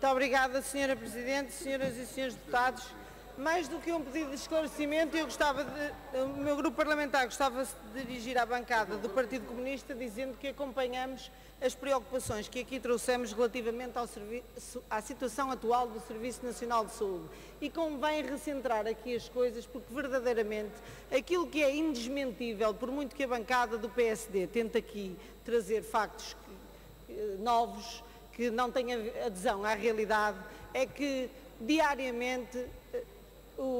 Muito obrigada, Sra. Presidente, senhoras e senhores deputados. Mais do que um pedido de esclarecimento, eu gostava de, o meu grupo parlamentar gostava de dirigir à bancada do Partido Comunista dizendo que acompanhamos as preocupações que aqui trouxemos relativamente à situação atual do Serviço Nacional de Saúde. E convém recentrar aqui as coisas, porque verdadeiramente aquilo que é indesmentível, por muito que a bancada do PSD tente aqui trazer factos eh, novos, que não têm adesão à realidade, é que diariamente eh,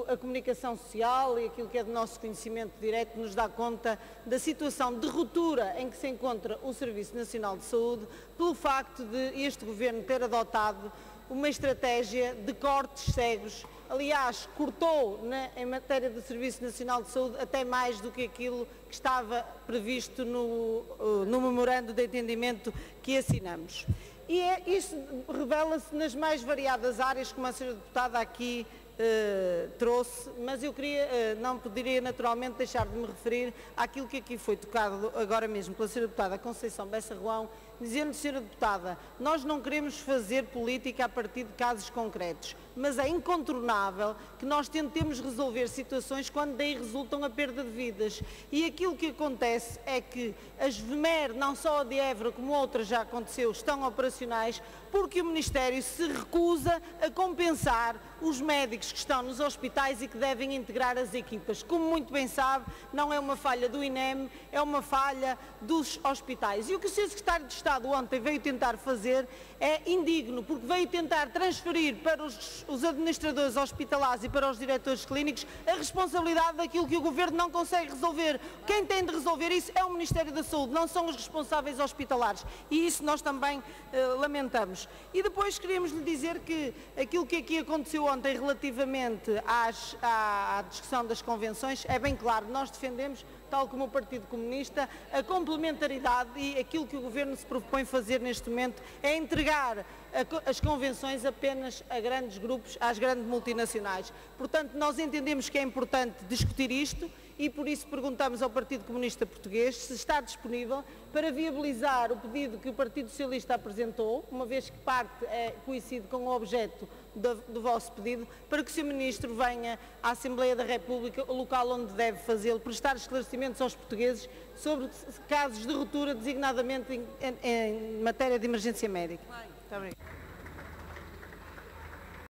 a comunicação social e aquilo que é do nosso conhecimento direto nos dá conta da situação de ruptura em que se encontra o Serviço Nacional de Saúde pelo facto de este Governo ter adotado uma estratégia de cortes cegos. Aliás, cortou na, em matéria do Serviço Nacional de Saúde até mais do que aquilo que estava previsto no, eh, no memorando de entendimento que assinamos. E é, isto revela-se nas mais variadas áreas, como a senhora deputada aqui uh, trouxe, mas eu queria, uh, não poderia naturalmente deixar de me referir àquilo que aqui foi tocado agora mesmo pela senhora deputada Conceição Bessa Ruão, dizendo, senhora deputada, nós não queremos fazer política a partir de casos concretos mas é incontornável que nós tentemos resolver situações quando daí resultam a perda de vidas. E aquilo que acontece é que as VMER, não só a de Évora como outras já aconteceu, estão operacionais porque o Ministério se recusa a compensar os médicos que estão nos hospitais e que devem integrar as equipas. Como muito bem sabe, não é uma falha do INEM, é uma falha dos hospitais. E o que o Sr. Secretário de Estado ontem veio tentar fazer é indigno, porque veio tentar transferir para os, os administradores hospitalares e para os diretores clínicos a responsabilidade daquilo que o Governo não consegue resolver. Quem tem de resolver isso é o Ministério da Saúde, não são os responsáveis hospitalares. E isso nós também eh, lamentamos. E depois queríamos lhe dizer que aquilo que aqui aconteceu ontem relativamente às, à, à discussão das convenções é bem claro, nós defendemos tal como o Partido Comunista, a complementaridade e aquilo que o Governo se propõe fazer neste momento é entregar as convenções apenas a grandes grupos, às grandes multinacionais. Portanto, nós entendemos que é importante discutir isto e por isso perguntamos ao Partido Comunista Português se está disponível para viabilizar o pedido que o Partido Socialista apresentou, uma vez que parte é, coincide com o objeto do, do, vosso pedido, para que o Sr. Ministro venha à Assembleia da República, o local onde deve fazê-lo, prestar esclarecimentos aos portugueses sobre casos de ruptura, designadamente em, em, em matéria de emergência médica. Muito.